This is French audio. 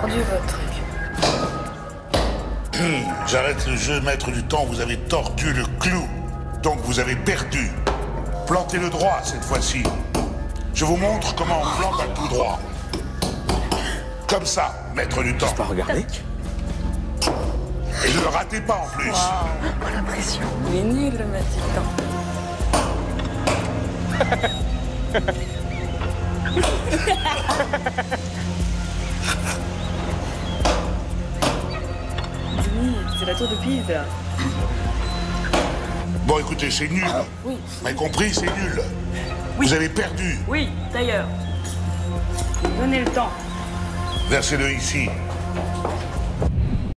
tordu votre truc. J'arrête le jeu, maître du temps, vous avez tordu le clou. Donc vous avez perdu. Plantez le droit cette fois-ci. Je vous montre comment on plante un tout droit. Comme ça, maître du temps. Pas regarder Et ne le ratez pas en plus. Oh la pression. Il est nul le maître du temps. la tour de Pise. Bon, écoutez, c'est nul. Oui. Vous m'avez compris, c'est nul. Vous avez perdu. Oui, d'ailleurs. Donnez le temps. Versez-le ici.